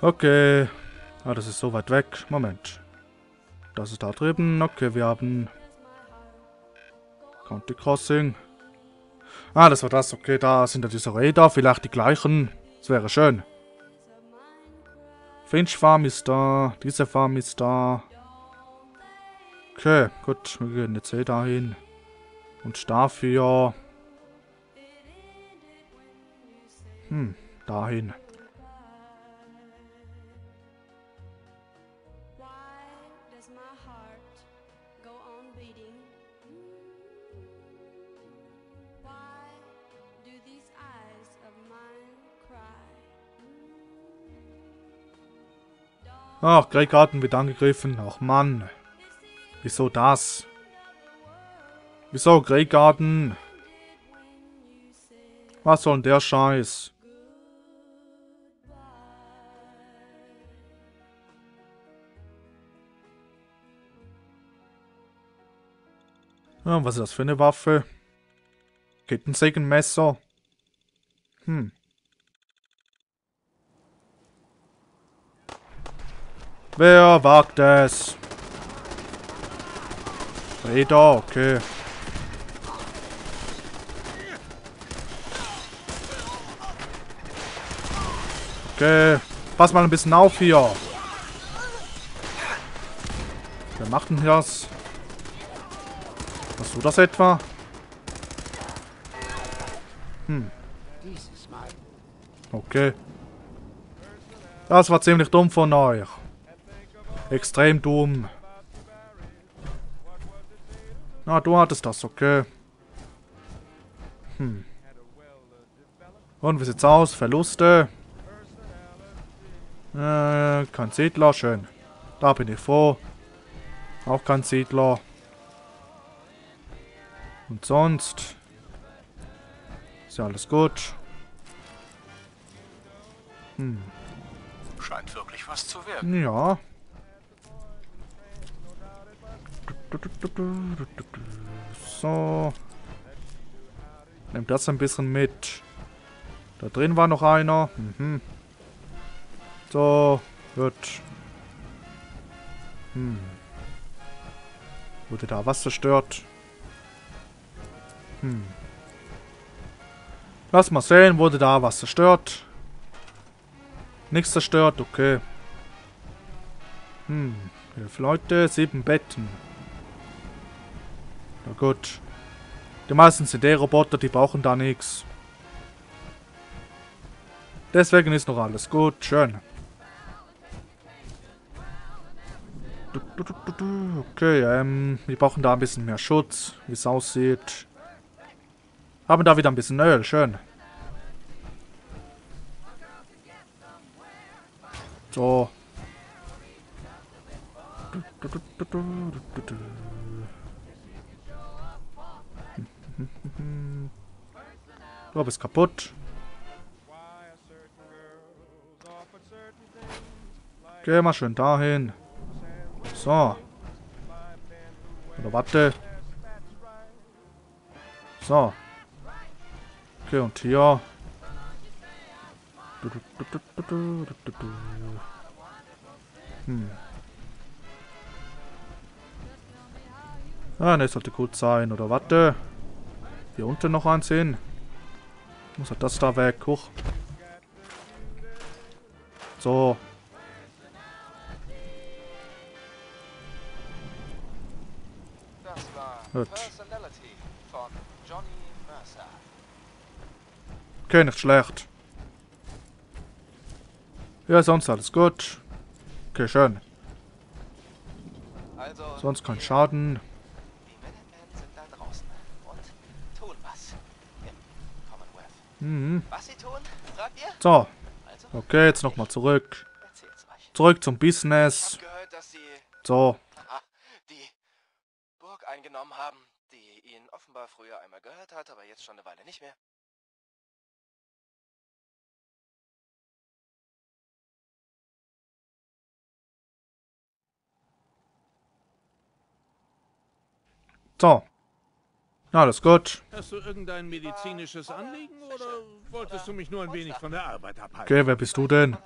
Okay. Ah, das ist so weit weg. Moment. Das ist da drüben. Okay, wir haben... County Crossing. Ah, das war das. Okay, da sind ja diese Räder. Vielleicht die gleichen. Das wäre schön. Finch Farm ist da. Diese Farm ist da. Okay, gut. Wir gehen jetzt eh dahin. Und dafür... Hm, dahin. Ach, Greygarten wird angegriffen. Ach Mann. Wieso das? Wieso Greygarten? Was soll denn der Scheiß? Ja, was ist das für eine Waffe? Kettensägenmesser? Hm. Wer wagt es? Räder, okay. Okay, pass mal ein bisschen auf hier. Wer macht denn das? Hast du das etwa? Hm. Okay. Das war ziemlich dumm von euch. Extrem dumm. Na, du hattest das, okay. Hm. Und wie sieht's aus? Verluste? Äh, kein Siedler, schön. Da bin ich froh. Auch kein Siedler. Und sonst? Ist ja alles gut. Hm. Scheint wirklich was zu werden. Ja. So. Nehmt das ein bisschen mit. Da drin war noch einer. Mhm. So. Gut. Hm. Wurde da was zerstört? Hm. Lass mal sehen, wurde da was zerstört? Nichts zerstört, okay. Hm. Elf Leute, sieben Betten. Na gut. Die meisten CD-Roboter, die brauchen da nichts. Deswegen ist noch alles gut. Schön. Okay, ähm, wir brauchen da ein bisschen mehr Schutz, wie es aussieht. Haben da wieder ein bisschen Öl, schön. So. Du bist kaputt. Geh mal schön dahin. So. Oder warte. So. Okay, und hier. Hm. Ah, ne, sollte gut sein. Oder warte. Hier unten noch eins hin. Muss halt das da weg. Hoch. So. Gut. Okay, nicht schlecht. Ja, sonst alles gut. Okay, schön. Sonst kein Schaden. Mhm. Was sie tun, fragt ihr? So. Okay, jetzt nochmal zurück. Zurück zum Business. So. die Burg eingenommen haben, die ihn offenbar früher einmal gehört hat, aber jetzt schon eine Weile nicht mehr. So, alles gut. Hast du irgendein medizinisches Anliegen oder wolltest du mich nur ein wenig von der Arbeit abhalten? Okay, wer bist du denn?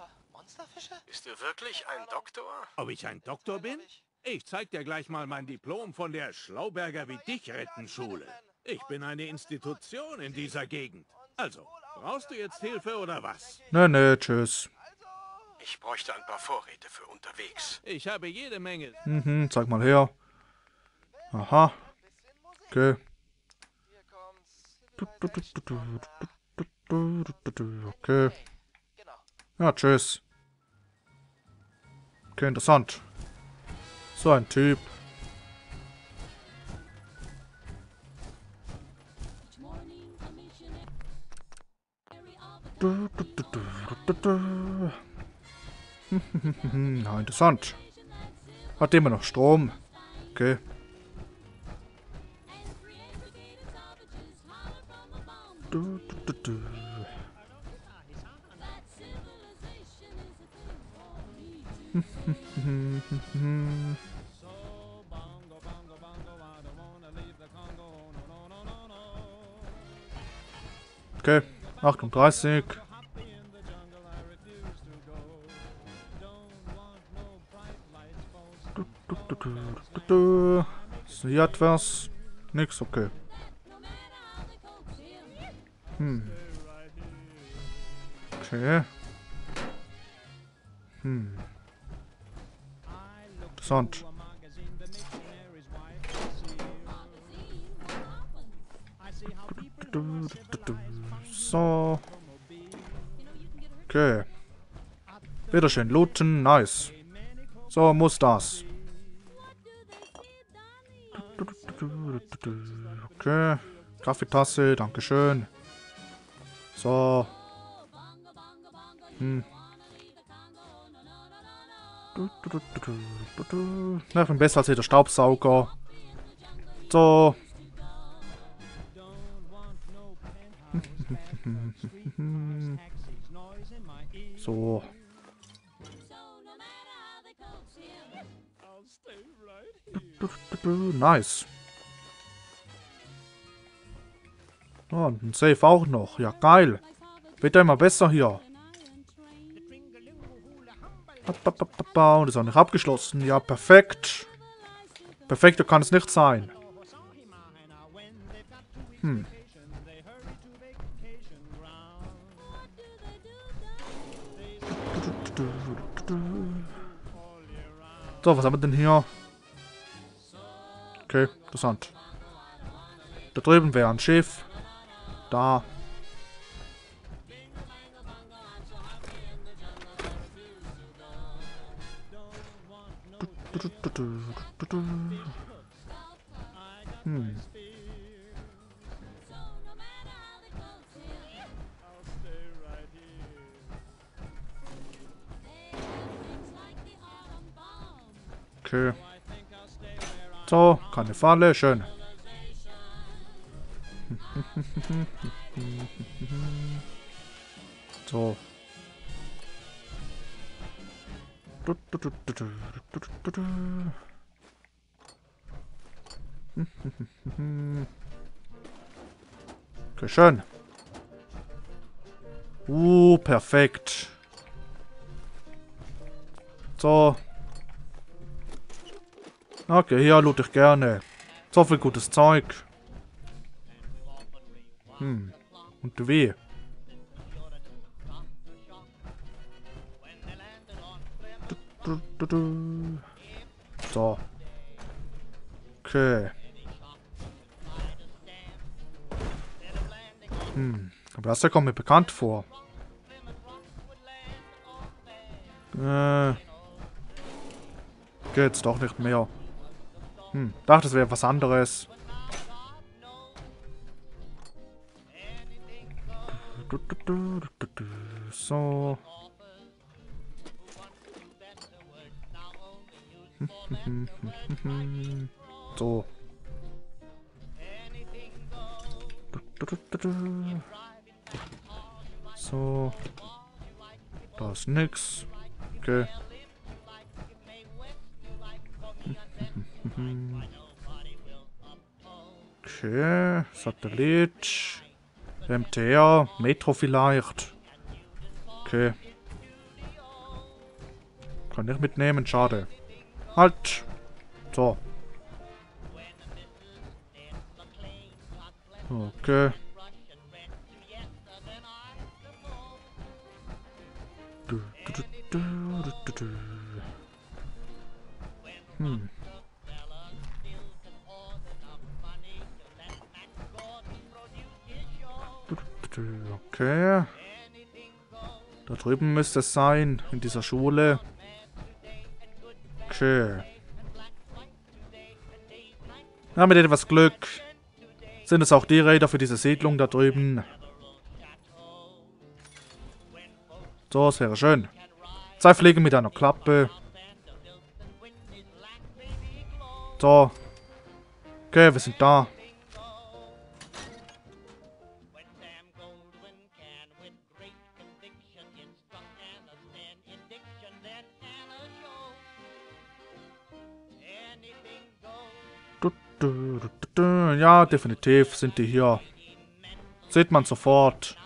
Bist du wirklich ein Doktor? Ob ich ein Doktor bin? Ich zeig dir gleich mal mein Diplom von der Schlauberger wie dich retten Schule. Ich bin eine Institution in dieser Gegend. Also, brauchst du jetzt Hilfe oder was? Ne, ne, tschüss. Ich bräuchte ein paar Vorräte für unterwegs. Ich habe jede Menge. Mhm, zeig mal her. Aha. Okay. Okay. Ja, tschüss. Okay, interessant. So ein Typ. Na, interessant. Hat immer noch Strom. Okay. Du, du, du, Okay, 38. Ist hier etwas? Nix, okay. Hm. Okay. Hm. Interessant. So. Okay. Schön looten. Nice. So muss das. Okay. Kaffeetasse, Dankeschön. So. Hm. Na, ich bin besser als der Staubsauger. So. so. Nice. Oh, ein Safe auch noch. Ja, geil. Wird ja immer besser hier. Und ist auch nicht abgeschlossen. Ja, perfekt. Perfekter kann es nicht sein. Hm. So, was haben wir denn hier? Okay, interessant. Da drüben wäre ein Schiff. Da. Hm. Okay. So, keine Falle, schön. Okay, schön. Uh, perfekt. So. Okay, hier loot ich gerne. So viel gutes Zeug. Hm. Und du weh. So. Okay. Hm. Aber das kommt mir bekannt vor. Äh. Geht's doch nicht mehr. Hm. Dachte, es wäre was anderes. So. So. Da ist nix. Okay. Okay, Satellit. MTR, Metro vielleicht. Okay. Kann ich mitnehmen, schade. Halt. So. Okay. Okay. Da drüben müsste es sein, in dieser Schule. Okay. Ja, mit etwas Glück sind es auch die Räder für diese Siedlung da drüben. So, das wäre schön. Zwei Fliegen mit einer Klappe. So. Okay, wir sind da. Ja, definitiv sind die hier. Sieht man sofort.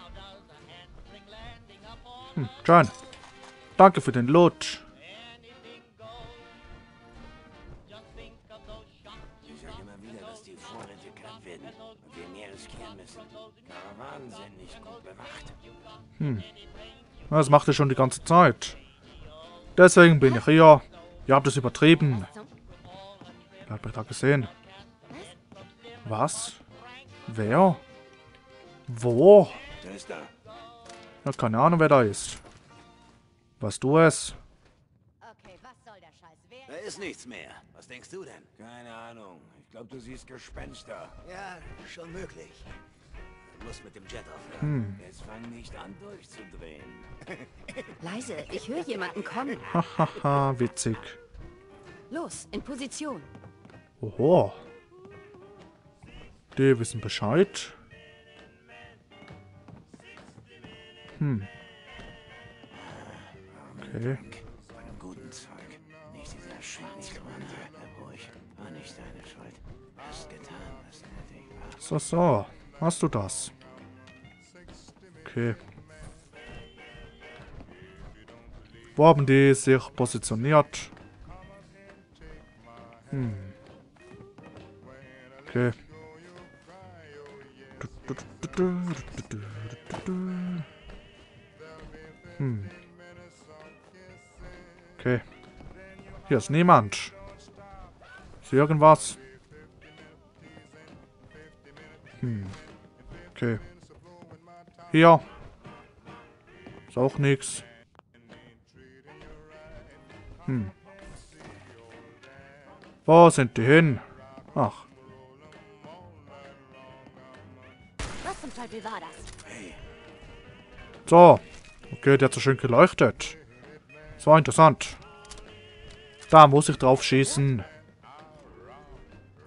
Hm, schön. Danke für den Loot. Hm. Das macht er schon die ganze Zeit. Deswegen bin ich hier. Ihr habt es übertrieben. Wer hat mich da gesehen? Was? Wer? Wo? Ja, keine Ahnung, wer da ist. Was du es? Okay, was soll der Scheiß? Wer Da ist nichts mehr. Was denkst du denn? Keine Ahnung. Ich glaube, du siehst Gespenster. Ja, schon möglich. Du musst mit dem Jet aufhören. Hm. Jetzt fang nicht an durchzudrehen. Leise, ich höre jemanden kommen. Hahaha, witzig. Los, in Position. Oho. Die wissen Bescheid. Hm. Okay. So, so. Hast du das? Okay. Wo haben die sich positioniert? Hm. Okay. Hm. Okay. Hier ist niemand. Ist hier irgendwas? Hm. Okay. Hier. Ist auch nichts. Hm. Wo sind die hin? Ach. Teufel war das? So. Okay, der hat so schön geleuchtet. Das war interessant. Da muss ich drauf schießen.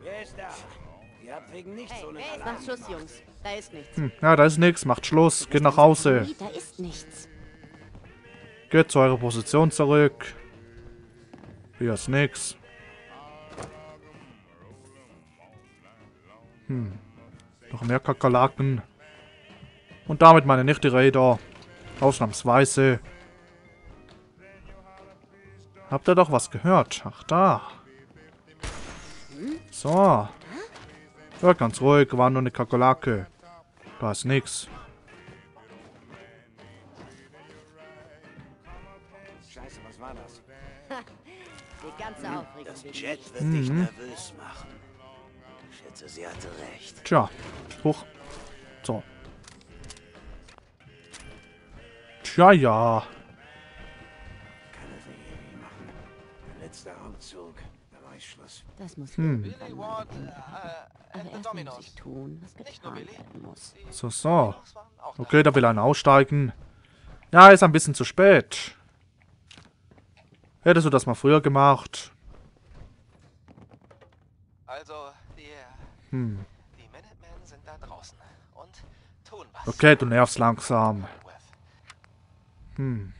Wer ist da? Ihr habt wegen nichts Hey, so einen wer ist Alarm Macht Schluss, Jungs. Da ist nichts. Hm, ja, da ist nichts. Macht Schluss. Geht nach Hause. Da ist nichts. Geht zu eurer Position zurück. Hier ist nix. Hm. Noch mehr Kakerlaken. Und damit meine nicht die Räder. Ausnahmsweise. Habt ihr doch was gehört? Ach, da. So. Ja, ganz ruhig. War nur eine Kakerlake. Da ist nix. Scheiße, was war das? Die ganze Aufregung. Das Jet wird Mhm. dich nervös machen. Ich schätze, sie hatte recht. Tja, hoch. So. Ich Schluss. Das muss Hm. Billy Ward, enden. äh, Aber and the erst muss Dominos. ich tun, was Nicht nur getan werden muss. So, so. Okay, da will einer aussteigen. Ja, ist ein bisschen zu spät. Hättest du das mal früher gemacht? Also, die, Hm. die Minutemen sind da draußen und tun was. Okay, du nervst langsam. Hm.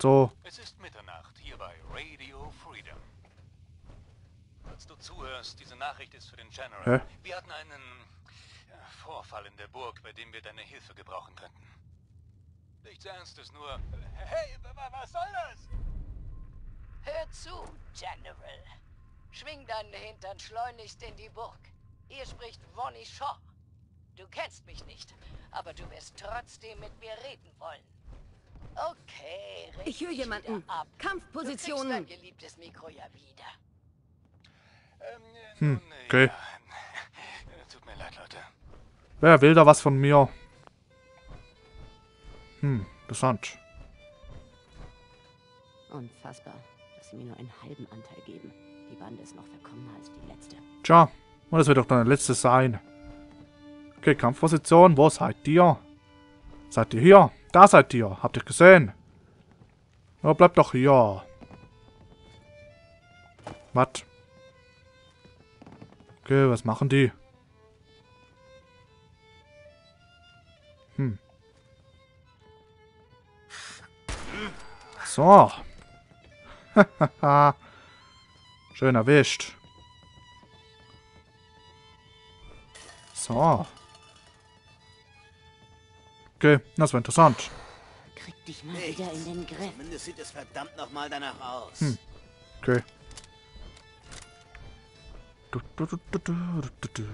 So, Es ist Mitternacht hier bei Radio Freedom. Falls du zuhörst, diese Nachricht ist für den General. Hä? Wir hatten einen Vorfall in der Burg, bei dem wir deine Hilfe gebrauchen könnten. Nichts Ernstes, nur... Hey, was soll das? Hör zu, General. Schwing deinen Hintern schleunigst in die Burg. Hier spricht Ronnie Shaw. Du kennst mich nicht, aber du wirst trotzdem mit mir reden wollen. Okay, Ich höre jemanden. ab. Du Kampfpositionen. dein geliebtes Mikro ja wieder. Ähm, Hm, nun, okay. Tut mir leid, Leute. Wer will da was von mir? Hm, interessant. Unfassbar, dass sie mir nur einen halben Anteil geben. Die Bande ist noch verkommener als die letzte. Tja, und das wird doch deine letzte sein. Okay, Kampfposition, wo seid ihr? Seid ihr hier? Da seid ihr. Habt ihr gesehen? Ja, bleibt doch hier. Was? Okay, was machen die? Hm. So. Schön erwischt. So. Okay, das war interessant. Krieg dich mal wieder in den Griff. Zumindest sieht es verdammt nochmal danach aus. Hm. Okay. Du, du, du, du, du, du, du.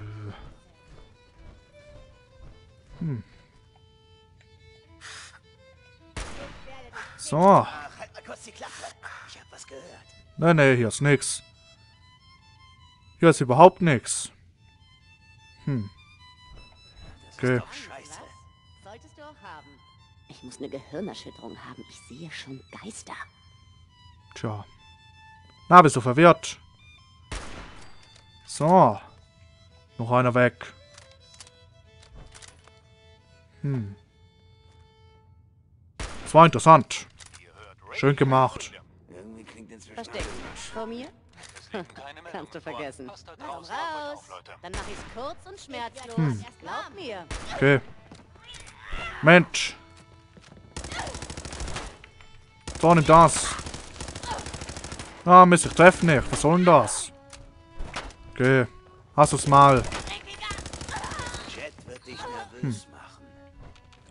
Hm. So. Ach, halt mal kurz die Klappe. Ich hab was gehört. Nee, nee, hier ist nix. Hier ist überhaupt nix. Hm. Das Okay. ist doch scheiße. Solltest du auch haben. Ich muss eine Gehirnerschütterung haben. Ich sehe schon Geister. Tja. Na, bist du verwirrt? So. Noch einer weg. Hm. Das war interessant. Schön gemacht. Versteckt. Vor mir? Kannst du vergessen. Komm raus. Dann mach ich's kurz und schmerzlos. Hm. Glaub mir. Okay. Mensch. So, nimm das. Ah, Mist, ich treffe nicht. Was soll denn das? Okay. Hast du's mal. Hm.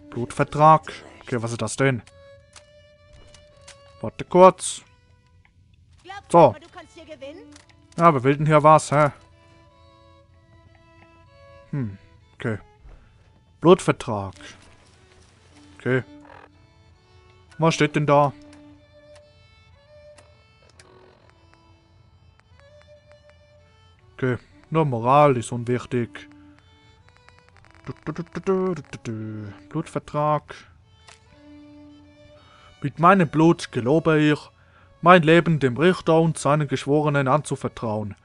Blutvertrag. Okay, was ist das denn? Warte kurz. So. Ja, wer will denn hier was, hä? Hm, okay. Blutvertrag. Okay. Was steht denn da? Okay, nur Moral ist unwichtig. Blutvertrag. Mit meinem Blut gelobe ich, mein Leben dem Richter und seinen Geschworenen anzuvertrauen.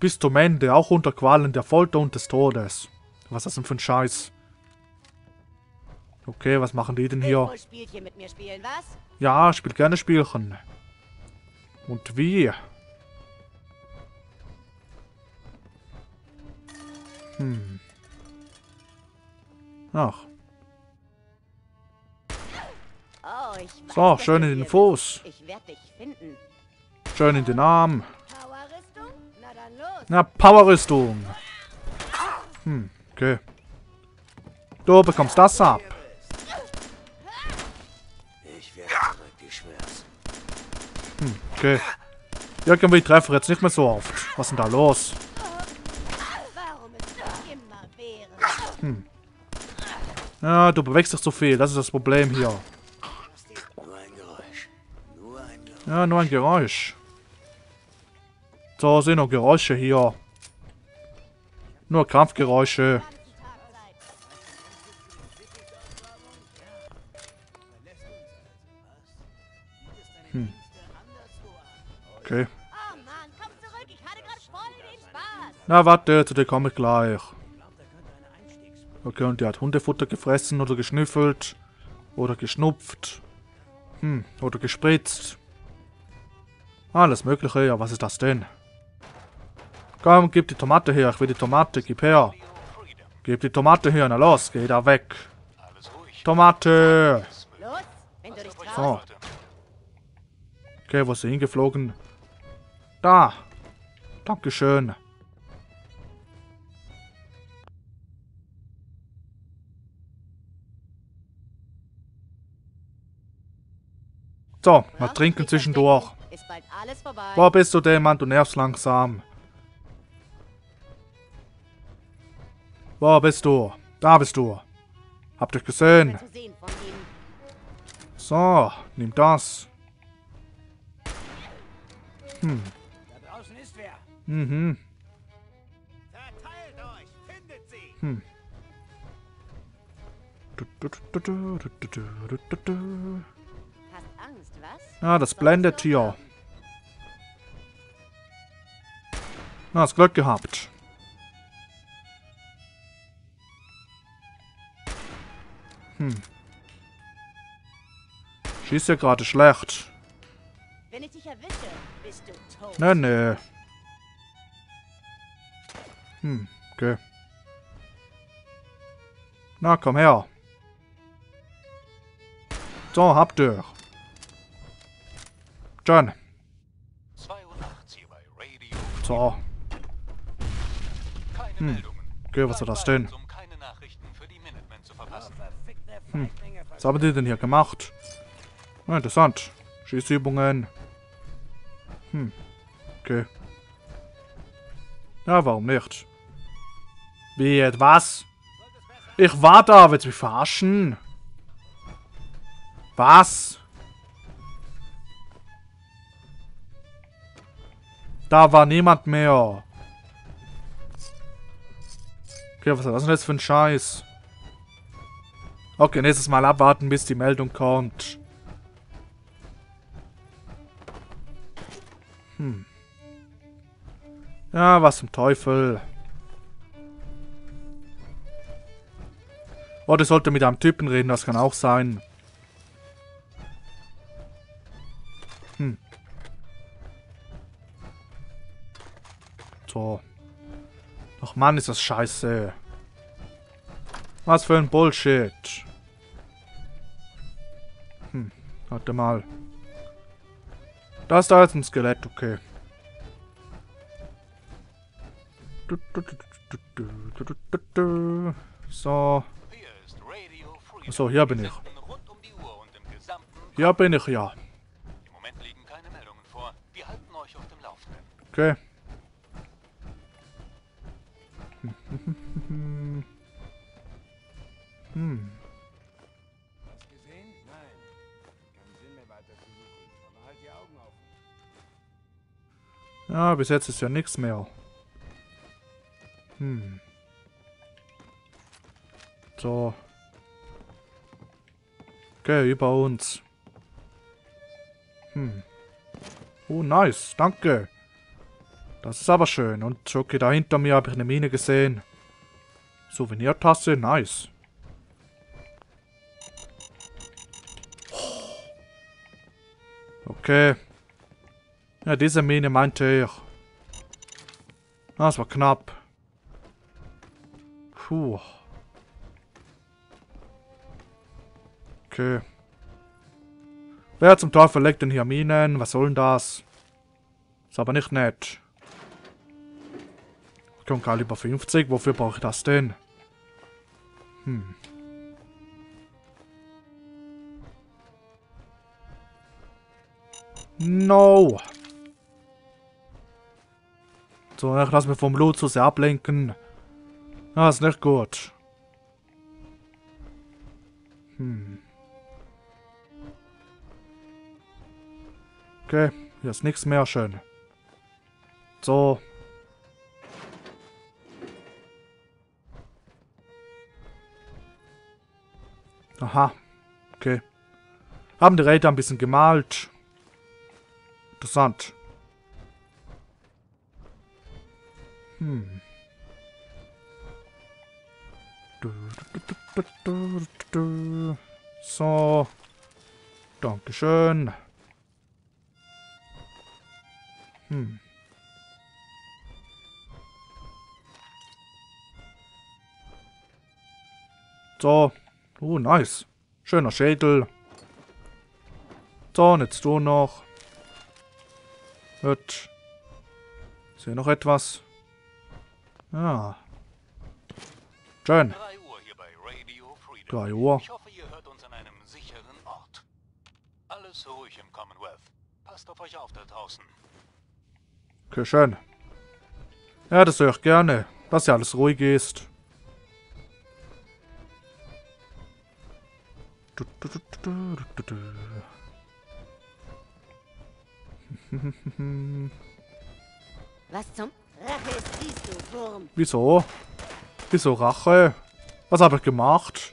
Bis zum Ende, auch unter Qualen der Folter und des Todes. Was ist das denn für ein Scheiß? Okay, was machen die denn hier? spielen? Ja, spiel gerne Spielchen. Und wie? Hm. Ach, Oh, weiß, so, schön in den Fuß. Schön in den Arm. Powerrüstung? Na. Na, Powerrüstung. Hm, okay. Du bekommst das ab. Okay. Irgendwie treffe ich jetzt nicht mehr so oft. Was ist denn da los? Während? Ja, du bewegst dich zu viel. Das ist das Problem hier. Nur. Nur. Ja, nur ein Geräusch. So, sind noch Geräusche hier. Nur Kampfgeräusche. Okay. Oh Mann, komm zurück. Ich hatte gerade voll den Spaß. Na, warte, zu dir komme ich gleich. Okay, und der hat Hundefutter gefressen oder geschnüffelt. Oder geschnupft. Hm, oder gespritzt. Alles mögliche, ja, was ist das denn? Komm, gib die Tomate her, ich will die Tomate, gib her. Gib die Tomate her, na los, geh da weg. Tomate! So, okay, wo ist sie hingeflogen? Da! Dankeschön. So, mal trinken zwischendurch. Wo bist du denn, Mann? Du nervst langsam. Wo bist du? Da bist du. Habt euch gesehen. So, nimm das. Wer. Mhm. Verteilt euch, findet sie. Hm. Hast Angst, was? Ah, das blendet hier. Na, hast Glück gehabt. Hm. Schießt ja gerade schlecht. Wenn ich dich erwische, bist du tot. Nee, nee. Hm, okay. Na, komm her. So, habt ihr. John. So. Hm. Okay, was soll das denn? Hm. Was haben die denn hier gemacht? Ah, interessant. Schießübungen. Hm. Okay. Ja, warum nicht? Wie, jetzt was? Ich war da, willst du mich verarschen? Was? Da war niemand mehr. Okay, was ist das denn jetzt für ein Scheiß? Okay, nächstes Mal abwarten, bis die Meldung kommt. Hm. Ja, was zum Teufel. Oder sollte mit einem Typen reden, das kann auch sein. Hm. So. Ach Mann, ist das scheiße. Was für ein Bullshit. Hm, warte mal. Das da ist ein Skelett, okay. So. Achso, hier bin ich. Hier bin ich ja. Okay. Hm. Ja, bis jetzt ist ja nichts mehr. Hm. So. Okay, über uns. Hm. Oh, nice. Danke. Das ist aber schön. Und okay, da hinter mir habe ich eine Mine gesehen. Souvenirtasse, nice. Okay. Ja, diese Mine meinte ich. Ah, Das war knapp. Puh. Okay. Wer zum Teufel legt denn hier Minen? Was soll denn das? Ist aber nicht nett. Okay, und Kaliber 50. Wofür brauche ich das denn? Hm. No. So, ich lass mich vom Blut zu sehr ablenken. Das ist nicht gut. Hm. Okay, hier ist nichts mehr schön. So. Aha. Okay. Haben die Räder ein bisschen gemalt. Interessant. Hm. So. Dankeschön. So. Oh, nice. Schöner Schädel. So, und jetzt du noch. Gut. Ist hier noch etwas? Ja. Schön. 3 Uhr hier bei Radio Freedom. 3 Uhr. Ich hoffe, ihr hört uns an einem sicheren Ort. Alles Alles ruhig im Commonwealth. Passt auf euch auf da draußen. Okay, schön. Ja, das höre ich gerne, dass ja alles ruhig ist. Was zum Rache dies, du Wurm? Wieso? Wieso Rache? Was habe ich gemacht?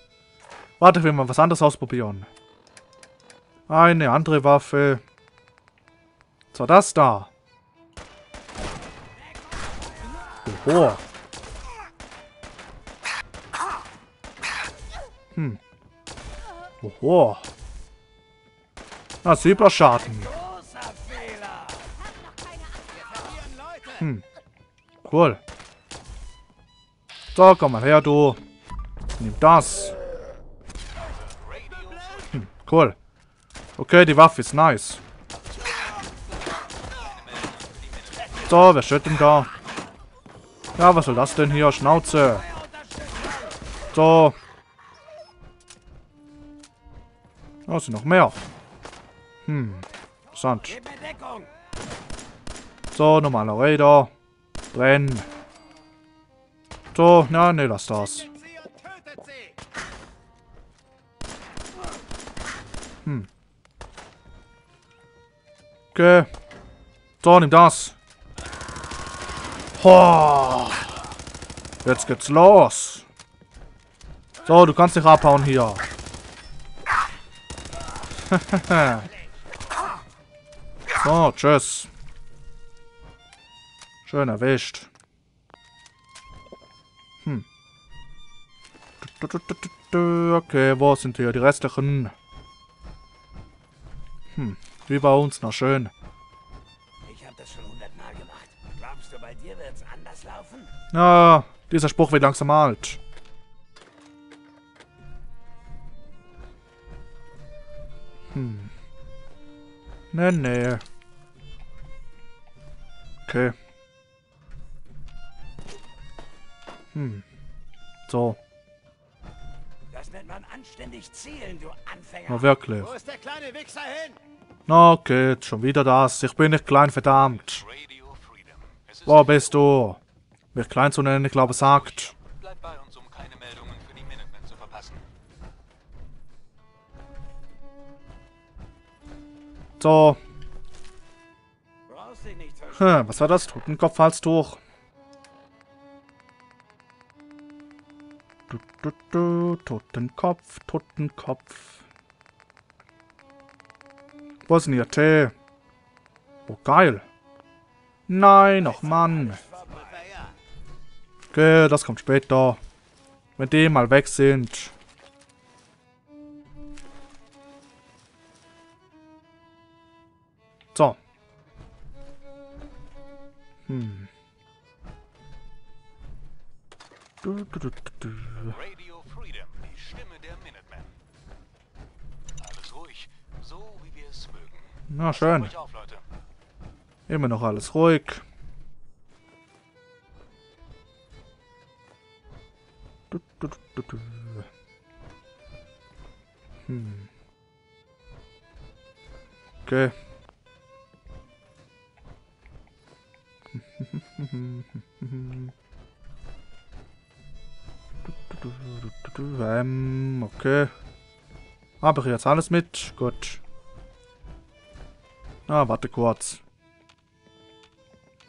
Warte, ich will mal was anderes ausprobieren. Eine andere Waffe. So, das da. Oho. Hm. Oho. Na, super Schaden. Hm. Cool. So, komm mal her, du. Nimm das. Hm, cool. Okay, die Waffe ist nice. So, wer steht denn da? Ja, was soll das denn hier? Schnauze. So. Da sind noch mehr. Hm, interessant. So, normaler Raider. Brennen. So, na, ne, lass das. Hm. Okay. So, nimm das. Ho. Jetzt geht's los. So, du kannst dich abhauen hier. so, tschüss. Schön erwischt. Hm. Okay, wo sind hier die restlichen? Hm, wie bei uns, na schön. Ich habe das schon hundertmal gemacht. Glaubst du, bei dir wird's anders laufen? Na, dieser Spruch wird langsam alt. Hm. Nee, nee. Okay. Hm. So. Das nennt man anständig zielen, du Anfänger. Na wirklich. Wo ist der kleine Wichser hin? Na, okay, jetzt schon wieder das. Ich bin nicht klein, verdammt. Wo bist du? Mich klein zu nennen, ich glaube, sagt. So. Was war das? Du, du, Totenkopf, Totenkopf. Wo ist denn ihr Tee? Oh, geil. Nein, noch Mann. Okay, das kommt später. Wenn die mal weg sind. So. Hm. Du, du, du. Radio Freedom, die Stimme der Minutemen. Alles ruhig, so wie wir es mögen. Na schön. Auf, Leute. Immer noch alles ruhig. Hm. Okay. Habe ich jetzt alles mit? Gut. Ah, warte kurz.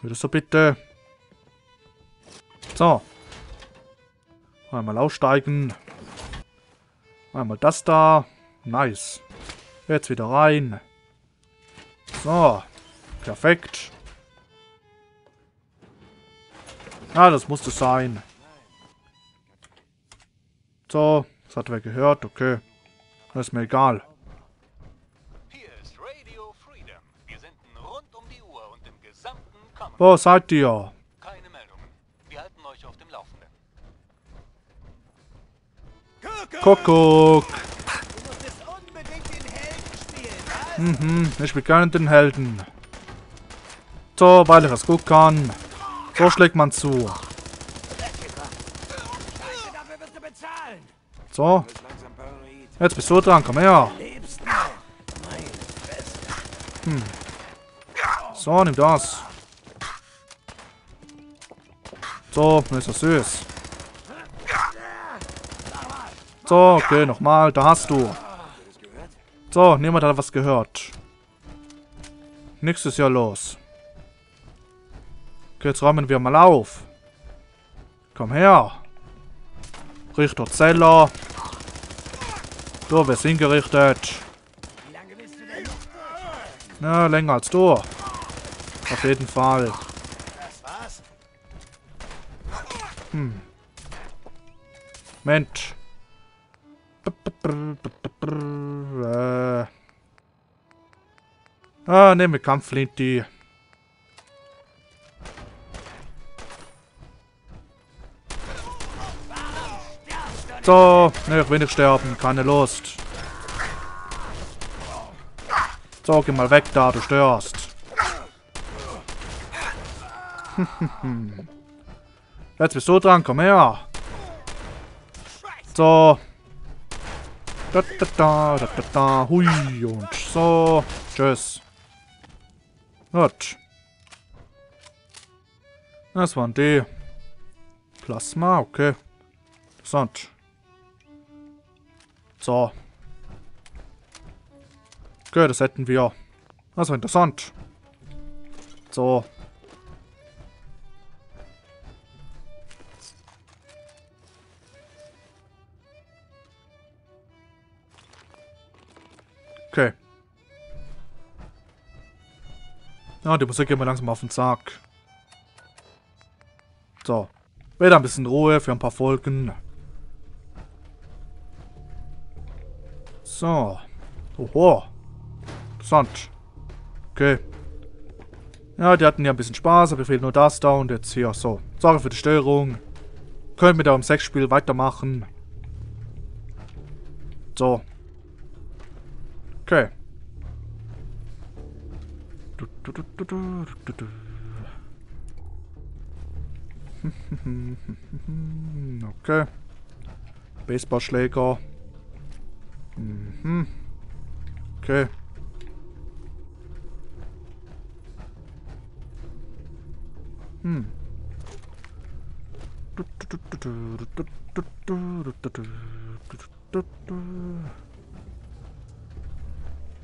Würde so bitte. So. Einmal aussteigen. Einmal das da. Nice. Jetzt wieder rein. So. Perfekt. Ah, das musste sein. So. Das hat wer gehört. Okay. Das ist mir egal. Hier ist Radio Freedom. Wir senden rund um die Uhr und im gesamten Commonwealth. Wo seid ihr? Keine Meldungen. Wir halten euch auf dem Laufenden. Kuckuck. Du musst jetzt unbedingt den Helden spielen, was? Mhm, ich will gerne den Helden. So, weil ich es gut kann. So schlägt man zu. So, Du bist langsam paranoid. Jetzt bist du dran, komm her. Hm. So, nimm das. So, ist das süß. So, okay, nochmal. Da hast du. So, niemand hat was gehört. Nichts ist ja los. Okay, jetzt räumen wir mal auf. Komm her. Richter Zeller. Du wirst hingerichtet. Na, länger als du. Auf jeden Fall. Hm. Mensch. Äh. Ah, nehmen wir Kampfflinti. So, ich will nicht sterben, keine Lust. So, geh mal weg da, du störst. Jetzt bist du dran, komm her. So. Da, da, da, da, da, da. Hui und so. Tschüss. Gut. Das waren die. Plasma, okay. Interessant. So. Okay, das hätten wir. Das war interessant. So. Okay. Ja, die Musik geht mir langsam auf den Sack. So. Wieder ein bisschen Ruhe für ein paar Folgen. So. Oho. Interessant. Okay. Ja, die hatten ja ein bisschen Spaß, aber fehlt nur das da und jetzt hier. So. Sorry für die Störung. Können wir da im Sexspiel weitermachen. So. Okay. Okay. Baseballschläger. Mhm. Okay. Hm.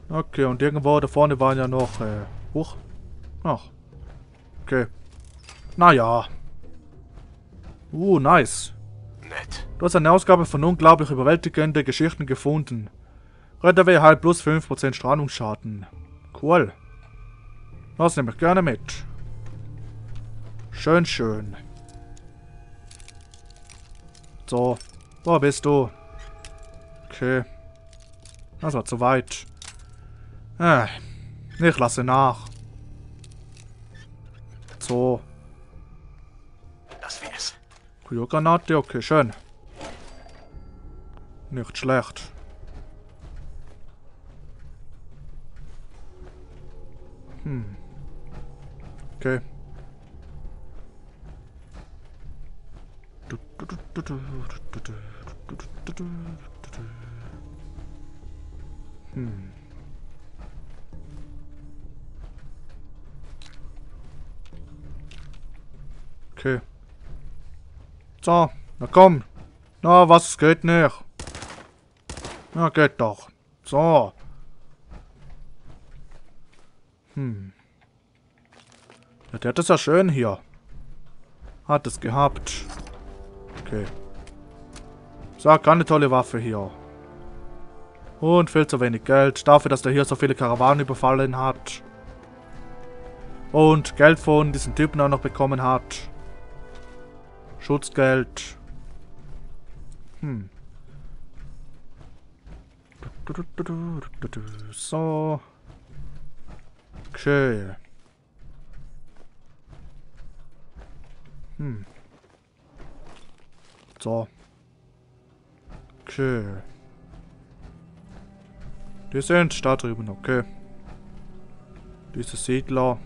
Okay, und irgendwo da vorne waren ja noch, äh, hoch. Ach. Okay. Naja. Uh, nice. Du hast eine Ausgabe von unglaublich überwältigende Geschichten gefunden. Retter halt plus 5% Strahlungsschaden. Cool. Das nehme ich gerne mit. Schön, schön. So. Wo bist du? Okay. Das war zu weit. Äh. Ich lasse nach. So. Kujogranate, okay, schön. Nicht schlecht. Hm. Okay. Hm. Okay. So, na komm. Na, was geht nicht? Na, geht doch. So. Hm. Ja, der hat es ja schön hier. Hat es gehabt. Okay. So, keine tolle Waffe hier. Und viel zu wenig Geld. Dafür, dass der hier so viele Karawanen überfallen hat. Und Geld von diesen Typen auch noch bekommen hat. Schutzgeld. Hm. So. Okay. Hm. So. Okay. Die sind da drüben, okay. Diese Siedler.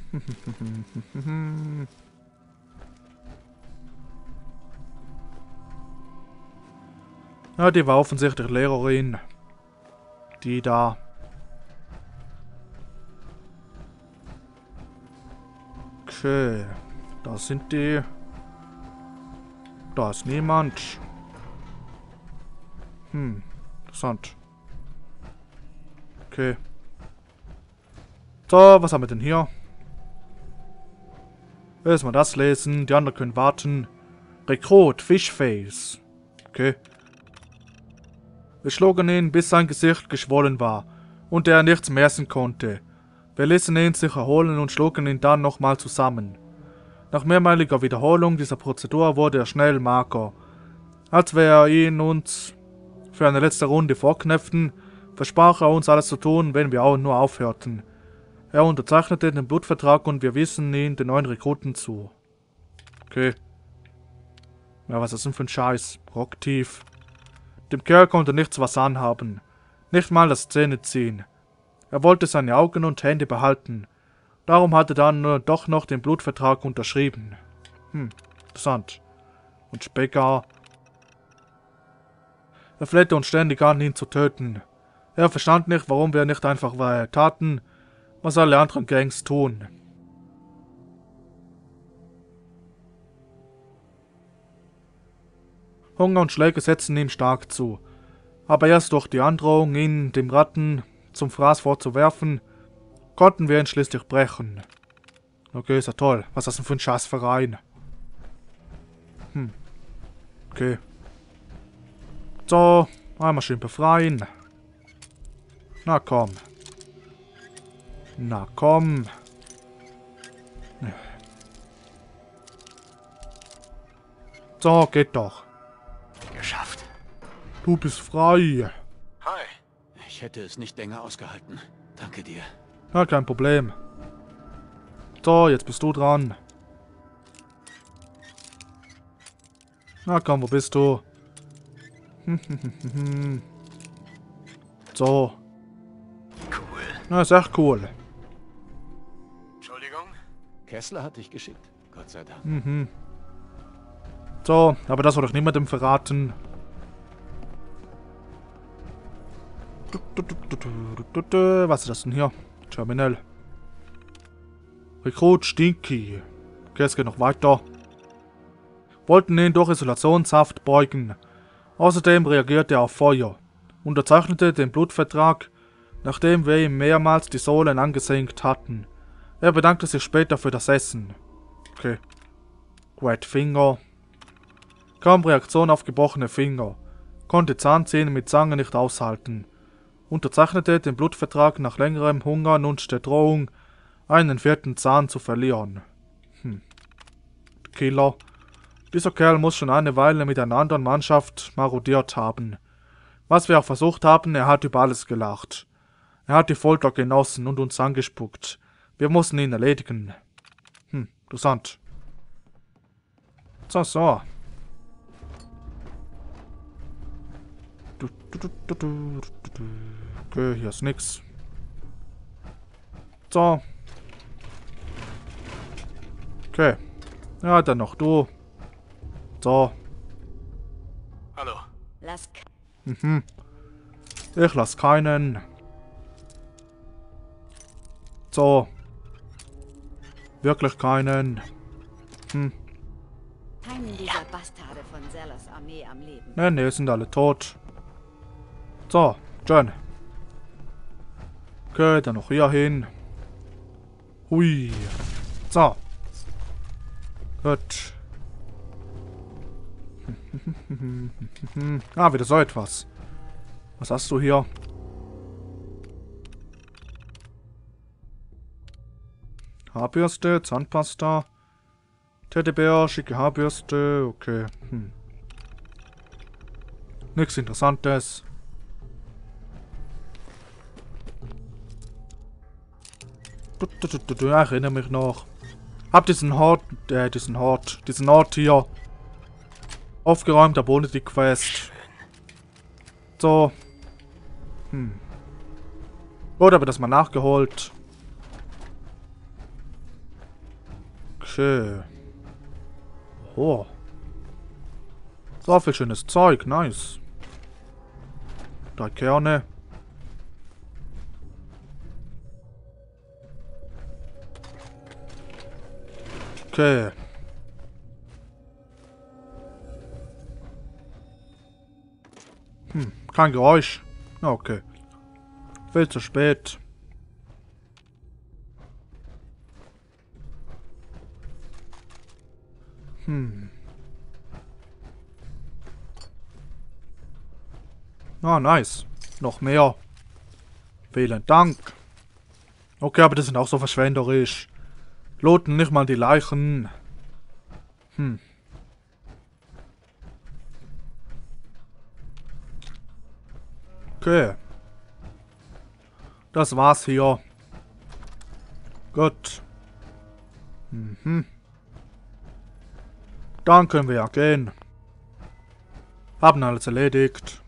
Ja, die war offensichtlich Lehrerin. Die da. Okay. Da sind die. Da ist niemand. Hm. Interessant. Okay. So, was haben wir denn hier? Erstmal das lesen. Die anderen können warten. Rekrut, Fishface. Okay. Wir schlugen ihn, bis sein Gesicht geschwollen war und er nichts mehr essen konnte. Wir ließen ihn sich erholen und schlugen ihn dann nochmal zusammen. Nach mehrmaliger Wiederholung dieser Prozedur wurde er schnell mager. Als wir ihn uns für eine letzte Runde vorknöpften, versprach er uns alles zu tun, wenn wir auch nur aufhörten. Er unterzeichnete den Blutvertrag und wir wiesen ihn den neuen Rekruten zu. Okay. Ja, was ist denn für ein Scheiß? Rocktief. Dem Kerl konnte nichts was anhaben. Nicht mal das Zähne ziehen. Er wollte seine Augen und Hände behalten. Darum hat er dann doch noch den Blutvertrag unterschrieben. Hm, interessant. Und Specker. Er flehte uns ständig an, ihn zu töten. Er verstand nicht, warum wir nicht einfach taten, was alle anderen Gangs tun. Hunger und Schläge setzten ihm stark zu. Aber erst durch die Androhung, ihn dem Ratten zum Fraß vorzuwerfen, konnten wir ihn schließlich brechen. Okay, ist ja toll. Was ist das denn für ein Scheißverein? Hm. Okay. So, einmal schön befreien. Na komm. Na komm. So, geht doch. Geschafft. Du bist frei. Hi. Ich hätte es nicht länger ausgehalten. Danke dir. Ja, kein Problem. So, jetzt bist du dran. Na komm, wo bist du? so. Cool. Na, ist echt cool. Kessler hat dich geschickt. Gott sei Dank. Mhm. So, aber das soll ich niemandem verraten. Was ist das denn hier? Terminal. Rekrut Stinky. Okay, es geht noch weiter. Wollten ihn durch Isolationshaft beugen. Außerdem reagierte er auf Feuer. Unterzeichnete den Blutvertrag, nachdem wir ihm mehrmals die Sohlen angesenkt hatten. Er bedankte sich später für das Essen. Okay. Great Finger. Kaum Reaktion auf gebrochene Finger. Konnte Zahnzähne mit Zange nicht aushalten unterzeichnete den Blutvertrag nach längerem Hungern und der Drohung, einen vierten Zahn zu verlieren. Hm. Killer. Dieser Kerl muss schon eine Weile mit einer anderen Mannschaft marodiert haben. Was wir auch versucht haben, er hat über alles gelacht. Er hat die Folter genossen und uns angespuckt. Wir mussten ihn erledigen. Hm, interessant. So, so. Okay, hier ist nix. So. Okay. Ja, dann noch du. So. Hallo. Lass Mhm. Ich lass keinen. So. Wirklich keinen. Hm. keinen dieser Bastarde von Sellers Armee am Leben. Ne, ne, sind alle tot. So, John. Okay, dann noch hier hin. Hui. So. Gut. ah, wieder so etwas. Was hast du hier? Haarbürste, Zahnpasta, Teddybär, schicke Haarbürste, okay. Hm. Nichts Interessantes. Ich erinnere mich noch. Hab diesen Hort, äh, diesen Hort, diesen Ort hier aufgeräumt, aber ohne die Quest. So. Hm. Gut, aber das mal nachgeholt. Okay. Oh. So viel schönes Zeug, nice. Drei Kerne. Okay. Hm, kein Geräusch. Okay. Viel zu spät. Hm. Ah, nice. Noch mehr. Vielen Dank. Okay, aber das sind auch so verschwenderisch. Loten nicht mal die Leichen. Hm. Okay. Das war's hier. Gut. Mhm. Dann können wir ja gehen. Haben alles erledigt.